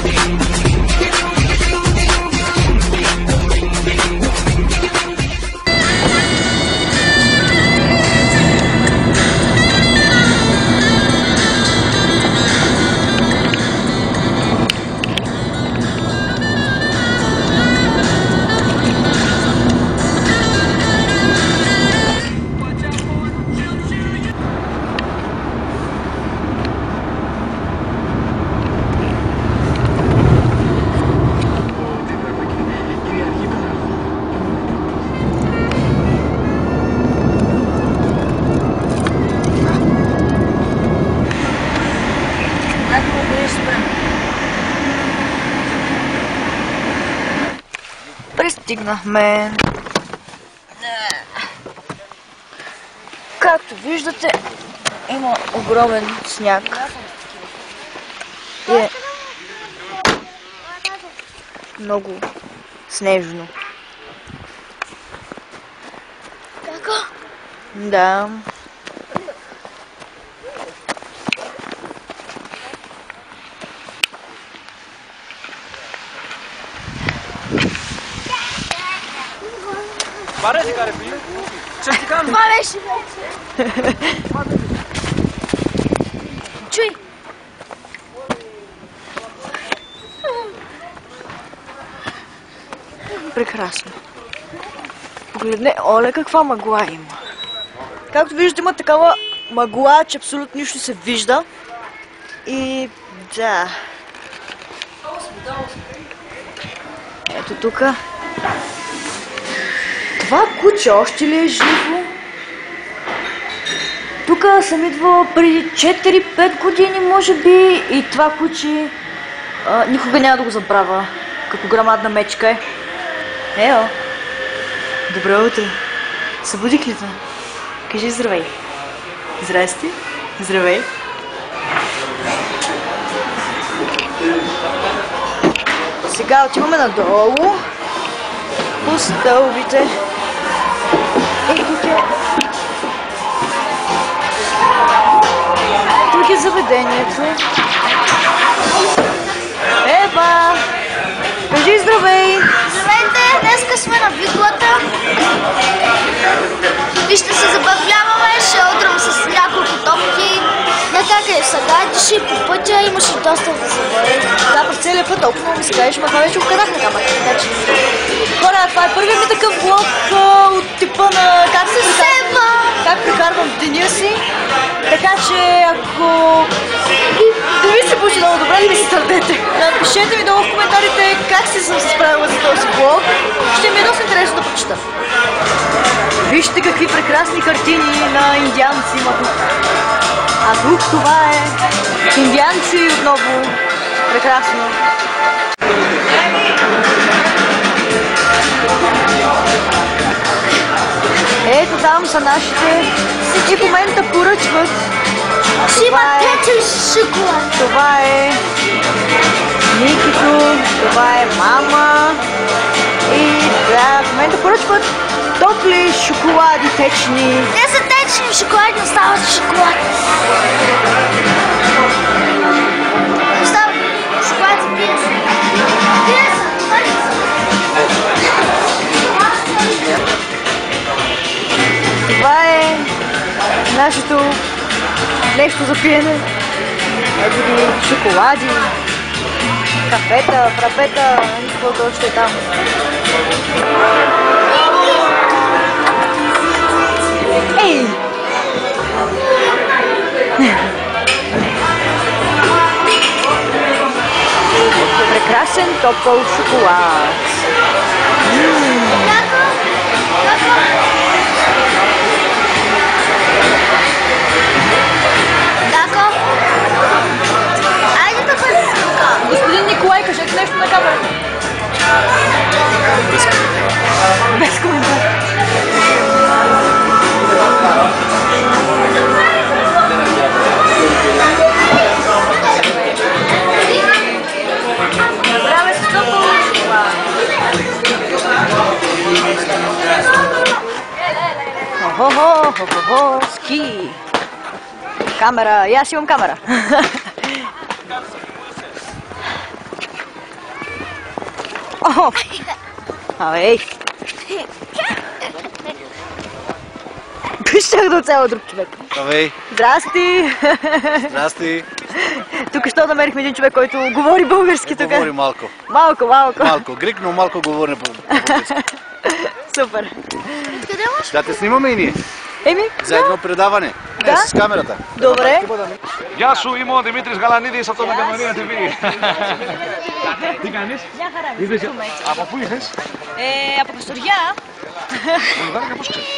baby. Пристигнахме. Както виждате, има огромен сняг. И е много снежно. Така? Да. Баре си каре пи. Ще ти кажа. Това беше вече. Чуй. Прекрасно. Погледне, оле каква мъгла има. Както виждате има такава мъгла, че абсолютно нищо се вижда. И да. Ето тук. Това куче още ли е живо? Тук съм идвала преди 4-5 години, може би, и това куче а, никога няма да го забравя. Като грамадна мечка е. Ео! Добро утро! Събудих ли те? Кажи здравей! Здрасти! Здравей! Сега отиваме надолу по стълбите. Тук заведението. Ева! Кажи здравей! Здравейте, днеска сме на Биглата. И ще се забавляваме, Някакъв са гаджиши по пътя, имаше доста да се бъде. Да, през целият път толкова ми се кажеш, ма вече го казах на камък. Така че... Хора, това е първият ми такъв влог от типа на как се прекарвам, Ева! как прекарвам деня си. Така че ако да ви се получи много добре, да ми се сърдете. Напишете ми долу в коментарите как си съм се справила за този влог. Ще ми е доста интересно да прочета. Вижте какви прекрасни картини на индианци има тук. А тук това е индианци отново. Прекрасно. Ето там са нашите и в момента поръчват. Ще има Това е- течен шоколад. Това е Никито, това е мама и да, в момента поръчват топли шоколади течни. Те са течни шоколади, не стават шоколад. Става шоколад се, пия Това е нашето нещо за пиене. Ето ги шоколади, кафета, фрапета, каквото още е там. Ей! Прекрасен топъл шоколад. Дако? Камера, и аз имам камера. О! Абе, ей! Щях да оцеля друг човек. Здравей! Здрасти! Здрасти! Тук що намерихме един човек, който говори български тук. Говори малко. Малко, малко. Малко грик, но малко говори български. Супер. Да те снимаме и ние. Еми, За едно предаване. Да. Не, с камерата. добре. Γεια σου, είμαι ο Δημήτρης Γαλανίδης από το Μακεδονία TV. Τι κάνεις? Μια χαρά. Ήρθες... Από πού ήρθες? Ε, από Καστοριά Βουλγάρικα πώς ξέρεις.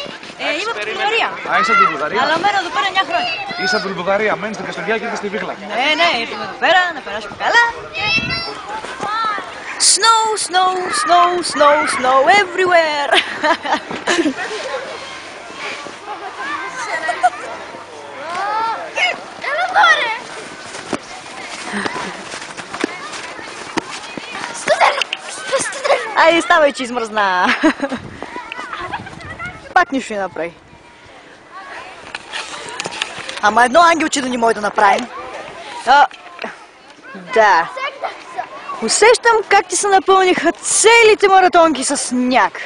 ε, είμαι από την Βουλγαρία. Α, είσαι από την Βουλγαρία. Αλλά μένω εδώ πέρα 9 χρόνια. Είσαι από την Βουλγαρία, μένεις στην Καστοριά και ήρθες στη Βίγλα. Ναι, ναι, ήρθαμε εδώ πέρα να περάσουμε καλά. Snow, snow, snow, snow, snow everywhere. Ставай, че измръзна. Пак нищо не направи. Ама едно ангелче да ни може да направим. А, да. Усещам как ти се напълниха целите маратонки с сняг.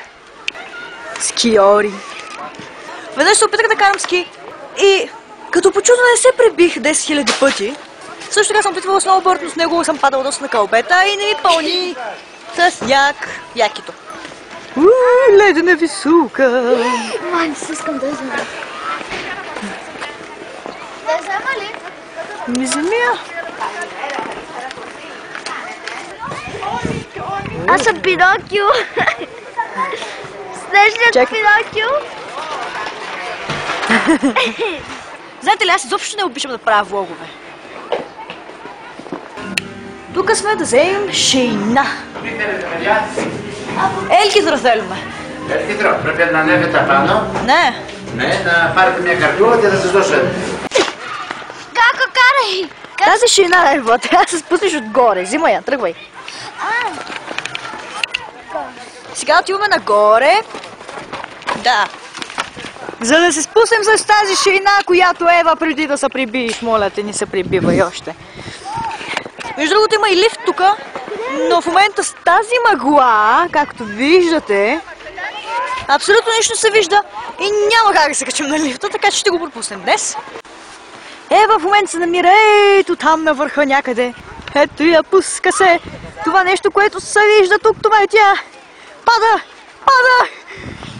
Скиори. Веднъж се опитах да карам ски и като по чудо не се пребих 10 000 пъти. Също така съм опитвала сноуборд, но с него съм падала доста на кълбета и не ми пълни с сняг якито. Ууу, ледена висулка. Май, се искам да я взема. Да я взема ли? Ми земя. Аз съм Пинокио. Снежният Чакай. Пинокио. Знаете ли, аз изобщо не обичам да правя влогове. Тук сме да вземем шейна. Елки да разделяме. Έρχεται, πρέπει να ανέβετε απάνω. Не. Ναι, να πάρετε μια καρδιόλα και θα σας δώσω ένα. Како карай? Тази шейна е вътре, аз се спустиш отгоре. Взимай я, тръгвай. Сега отиваме нагоре. Да. За да се спуснем с тази шейна, която Ева преди да се прибиеш, моля те, ни се прибивай още. Между другото има и лифт тук, но в момента с тази мъгла, както виждате, абсолютно нищо се вижда и няма как да се качим на лифта, така че ще го пропуснем днес. Ева в момента се намира ето там на върха някъде. Ето я, пуска се. Това нещо, което се вижда тук, това е тя. Пада! Пада!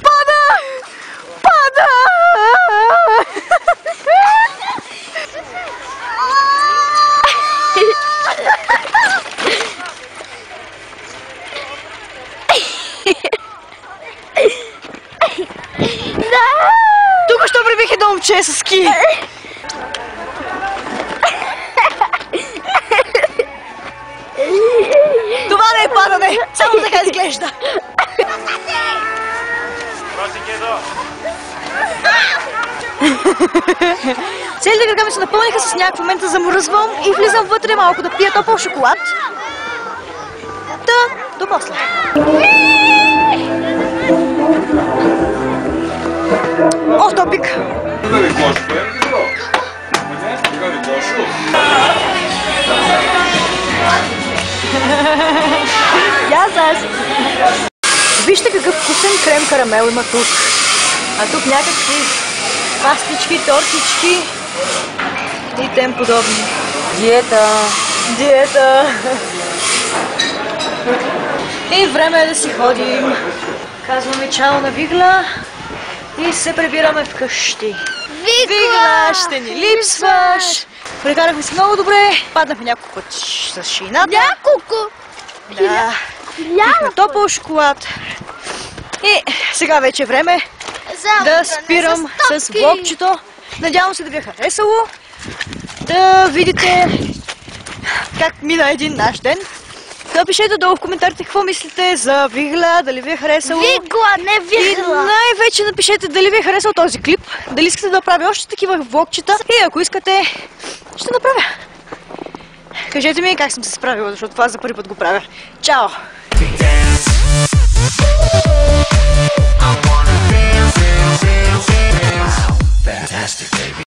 Пада! Пада! Тук що прибих едно момче с ски. Това не е падане, само така изглежда. Целите крака ми се напълниха с някакъв момент да замръзвам и влизам вътре малко да пия топъл шоколад. Та, до после. О, топик! Я аз. Вижте какъв вкусен крем карамел има тук. А тук някакви пастички, тортички и тем подобни. Диета. Диета. И време е да си ходим. Казваме чао на Вигла и се прибираме вкъщи. Вигла, ще ни липсваш. Прекарахме се много добре, паднахме няколко пъти с шината. Няколко. Да. Няма. Топъл шоколад. И сега вече е време да спирам с влогчето. Надявам се да ви е харесало. Да видите как мина един наш ден. Напишете долу в коментарите какво мислите за Вигла, дали ви е харесало. Вигла, не И вигла. най-вече напишете дали ви е харесал този клип, дали искате да направя още такива влогчета и ако искате, ще направя. Кажете ми как съм се справила, защото това за първи път го правя. Чао!